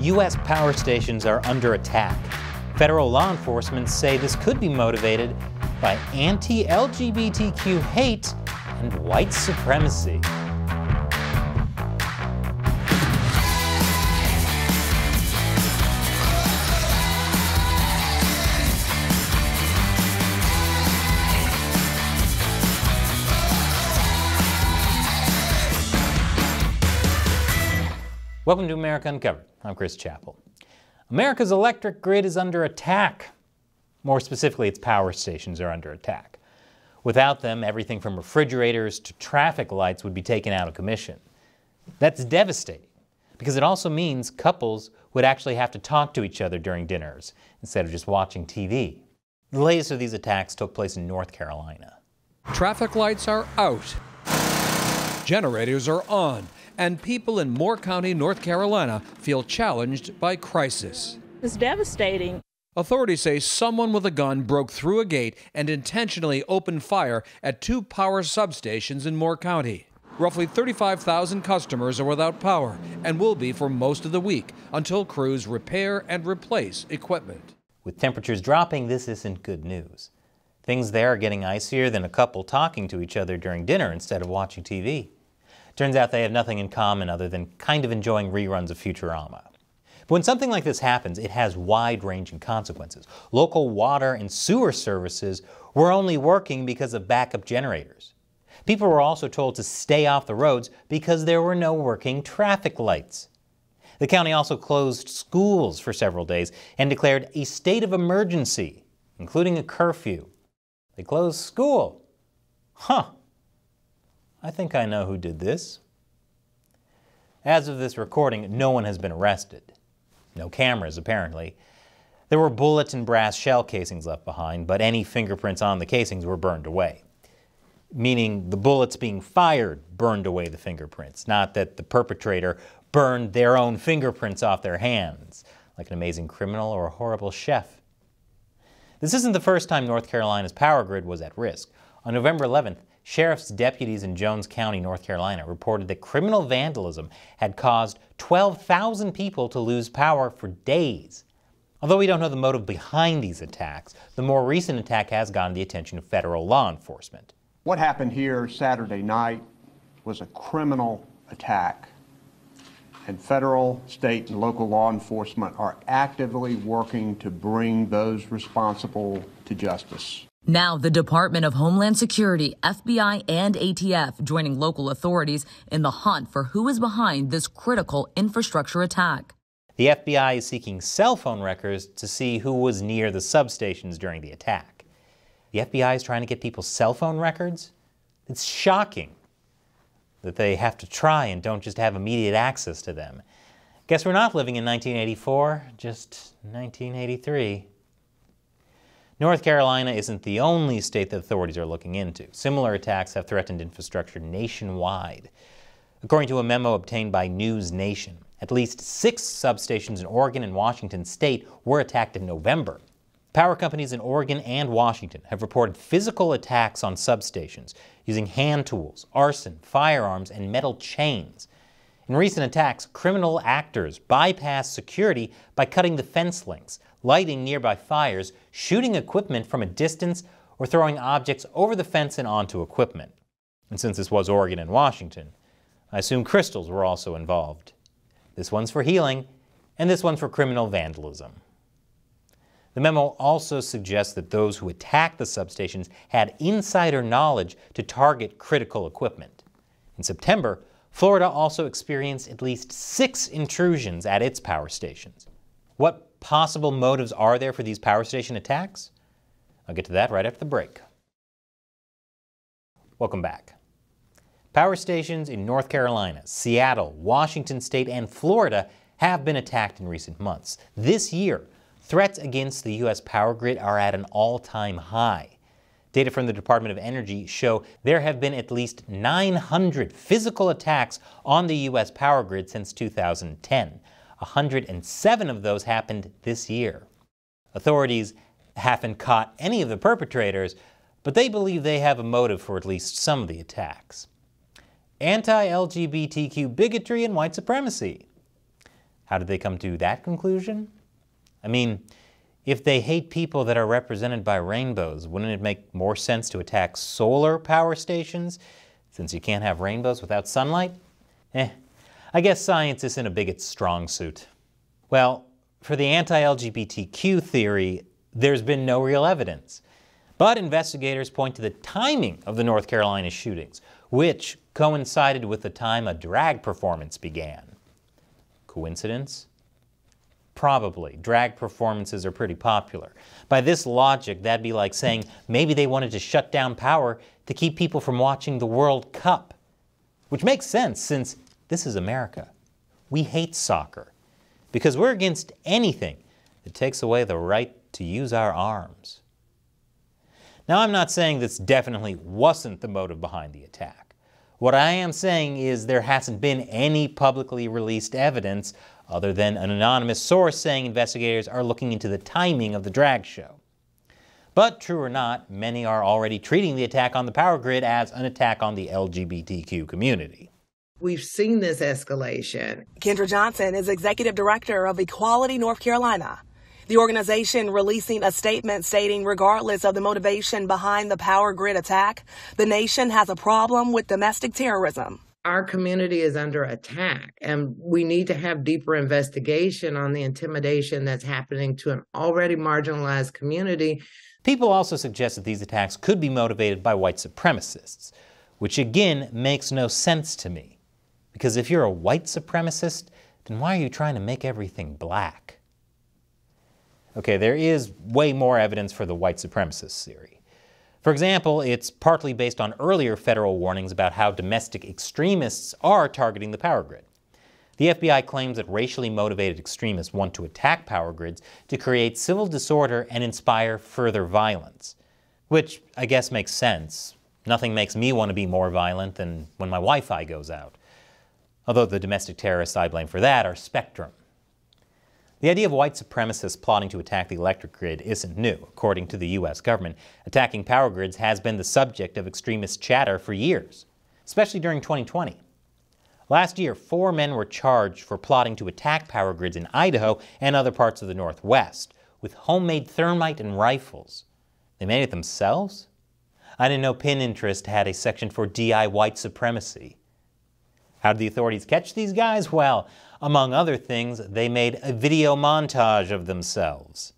U.S. power stations are under attack. Federal law enforcement say this could be motivated by anti LGBTQ hate and white supremacy. Welcome to America Uncovered. I'm Chris Chappell. America's electric grid is under attack. More specifically, its power stations are under attack. Without them, everything from refrigerators to traffic lights would be taken out of commission. That's devastating because it also means couples would actually have to talk to each other during dinners instead of just watching TV. The latest of these attacks took place in North Carolina. Traffic lights are out. Generators are on and people in Moore County, North Carolina feel challenged by crisis. It's devastating. Authorities say someone with a gun broke through a gate and intentionally opened fire at two power substations in Moore County. Roughly 35,000 customers are without power and will be for most of the week until crews repair and replace equipment. With temperatures dropping, this isn't good news. Things there are getting icier than a couple talking to each other during dinner instead of watching TV. Turns out they have nothing in common other than kind of enjoying reruns of Futurama. But when something like this happens, it has wide-ranging consequences. Local water and sewer services were only working because of backup generators. People were also told to stay off the roads because there were no working traffic lights. The county also closed schools for several days and declared a state of emergency, including a curfew. They closed school. Huh. I think I know who did this. As of this recording, no one has been arrested. No cameras, apparently. There were bullets and brass shell casings left behind, but any fingerprints on the casings were burned away. Meaning the bullets being fired burned away the fingerprints, not that the perpetrator burned their own fingerprints off their hands, like an amazing criminal or a horrible chef. This isn't the first time North Carolina's power grid was at risk. On November 11th, Sheriff's deputies in Jones County, North Carolina, reported that criminal vandalism had caused 12,000 people to lose power for days. Although we don't know the motive behind these attacks, the more recent attack has gotten the attention of federal law enforcement. What happened here Saturday night was a criminal attack, and federal, state, and local law enforcement are actively working to bring those responsible to justice. Now, the Department of Homeland Security, FBI, and ATF joining local authorities in the hunt for who is behind this critical infrastructure attack. The FBI is seeking cell phone records to see who was near the substations during the attack. The FBI is trying to get people's cell phone records? It's shocking that they have to try and don't just have immediate access to them. Guess we're not living in 1984, just 1983. North Carolina isn't the only state that authorities are looking into. Similar attacks have threatened infrastructure nationwide. According to a memo obtained by News Nation, at least six substations in Oregon and Washington state were attacked in November. Power companies in Oregon and Washington have reported physical attacks on substations using hand tools, arson, firearms, and metal chains. In recent attacks, criminal actors bypassed security by cutting the fence links, lighting nearby fires, shooting equipment from a distance, or throwing objects over the fence and onto equipment. And since this was Oregon and Washington, I assume crystals were also involved. This one's for healing, and this one's for criminal vandalism. The memo also suggests that those who attacked the substations had insider knowledge to target critical equipment. In September, Florida also experienced at least six intrusions at its power stations. What possible motives are there for these power station attacks? I'll get to that right after the break. Welcome back. Power stations in North Carolina, Seattle, Washington State, and Florida have been attacked in recent months. This year, threats against the U.S. power grid are at an all-time high. Data from the Department of Energy show there have been at least 900 physical attacks on the U.S. power grid since 2010. 107 of those happened this year. Authorities haven't caught any of the perpetrators, but they believe they have a motive for at least some of the attacks. Anti-LGBTQ bigotry and white supremacy. How did they come to that conclusion? I mean, if they hate people that are represented by rainbows, wouldn't it make more sense to attack solar power stations since you can't have rainbows without sunlight? Eh, I guess science isn't a bigot's strong suit. Well, for the anti LGBTQ theory, there's been no real evidence. But investigators point to the timing of the North Carolina shootings, which coincided with the time a drag performance began. Coincidence? Probably. Drag performances are pretty popular. By this logic, that'd be like saying maybe they wanted to shut down power to keep people from watching the World Cup. Which makes sense since this is America. We hate soccer because we're against anything that takes away the right to use our arms. Now, I'm not saying this definitely wasn't the motive behind the attack. What I am saying is there hasn't been any publicly released evidence other than an anonymous source saying investigators are looking into the timing of the drag show. But true or not, many are already treating the attack on the power grid as an attack on the LGBTQ community. We've seen this escalation. Kendra Johnson is executive director of Equality North Carolina. The organization releasing a statement stating regardless of the motivation behind the power grid attack, the nation has a problem with domestic terrorism our community is under attack and we need to have deeper investigation on the intimidation that's happening to an already marginalized community. People also suggest that these attacks could be motivated by white supremacists, which again makes no sense to me. Because if you're a white supremacist, then why are you trying to make everything black? Okay, there is way more evidence for the white supremacist theory. For example, it's partly based on earlier federal warnings about how domestic extremists are targeting the power grid. The FBI claims that racially motivated extremists want to attack power grids to create civil disorder and inspire further violence. Which I guess makes sense. Nothing makes me want to be more violent than when my Wi Fi goes out. Although the domestic terrorists I blame for that are Spectrum. The idea of white supremacists plotting to attack the electric grid isn't new. According to the U.S. government, attacking power grids has been the subject of extremist chatter for years, especially during 2020. Last year, four men were charged for plotting to attack power grids in Idaho and other parts of the Northwest with homemade thermite and rifles. They made it themselves? I didn't know Pinterest had a section for DI white supremacy. How did the authorities catch these guys? Well, among other things, they made a video montage of themselves.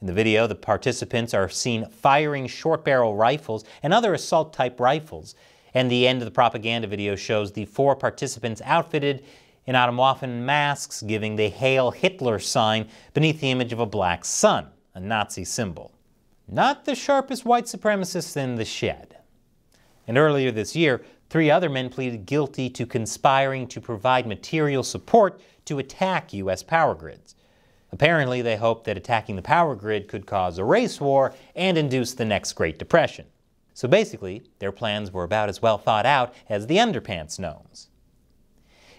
In the video, the participants are seen firing short barrel rifles and other assault type rifles. And the end of the propaganda video shows the four participants outfitted in Atomwaffen masks giving the Hail Hitler sign beneath the image of a black sun, a Nazi symbol. Not the sharpest white supremacists in the shed. And earlier this year, Three other men pleaded guilty to conspiring to provide material support to attack U.S. power grids. Apparently, they hoped that attacking the power grid could cause a race war and induce the next Great Depression. So basically, their plans were about as well thought out as the underpants gnomes.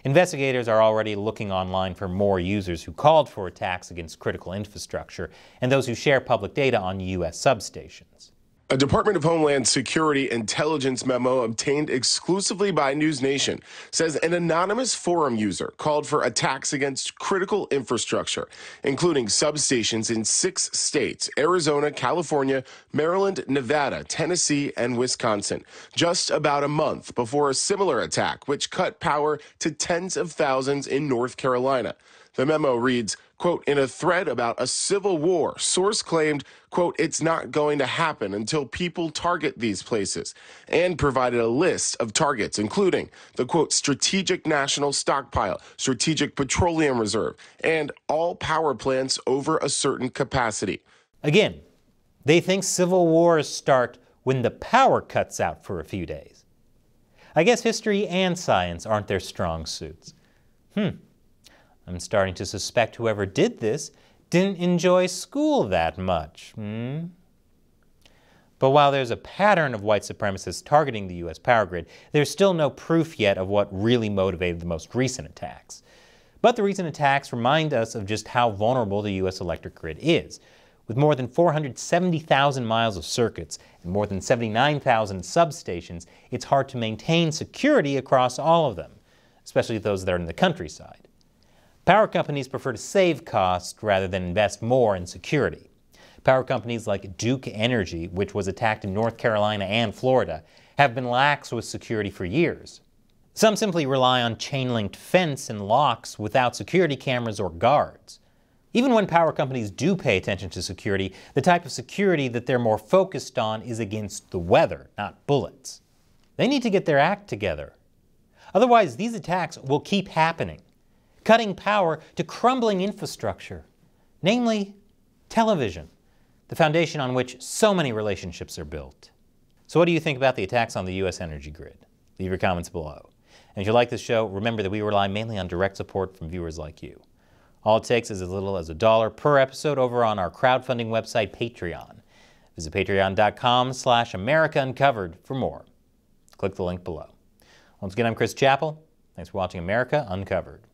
Investigators are already looking online for more users who called for attacks against critical infrastructure and those who share public data on U.S. substations. A Department of Homeland Security intelligence memo obtained exclusively by News Nation says an anonymous forum user called for attacks against critical infrastructure, including substations in six states Arizona, California, Maryland, Nevada, Tennessee, and Wisconsin, just about a month before a similar attack, which cut power to tens of thousands in North Carolina. The memo reads, quote, in a thread about a civil war, source claimed, quote, it's not going to happen until people target these places, and provided a list of targets, including the, quote, strategic national stockpile, strategic petroleum reserve, and all power plants over a certain capacity. Again, they think civil wars start when the power cuts out for a few days. I guess history and science aren't their strong suits. Hmm. I'm starting to suspect whoever did this didn't enjoy school that much. Hmm? But while there's a pattern of white supremacists targeting the U.S. power grid, there's still no proof yet of what really motivated the most recent attacks. But the recent attacks remind us of just how vulnerable the U.S. electric grid is. With more than 470,000 miles of circuits and more than 79,000 substations, it's hard to maintain security across all of them, especially those that are in the countryside. Power companies prefer to save costs rather than invest more in security. Power companies like Duke Energy, which was attacked in North Carolina and Florida, have been lax with security for years. Some simply rely on chain linked fence and locks without security cameras or guards. Even when power companies do pay attention to security, the type of security that they're more focused on is against the weather, not bullets. They need to get their act together. Otherwise, these attacks will keep happening, cutting power to crumbling infrastructure, namely television, the foundation on which so many relationships are built. So, what do you think about the attacks on the U.S. energy grid? Leave your comments below. And if you like this show, remember that we rely mainly on direct support from viewers like you. All it takes is as little as a dollar per episode over on our crowdfunding website, Patreon. Visit patreon.com slash America Uncovered for more. Click the link below. Once again, I'm Chris Chappell. Thanks for watching America Uncovered.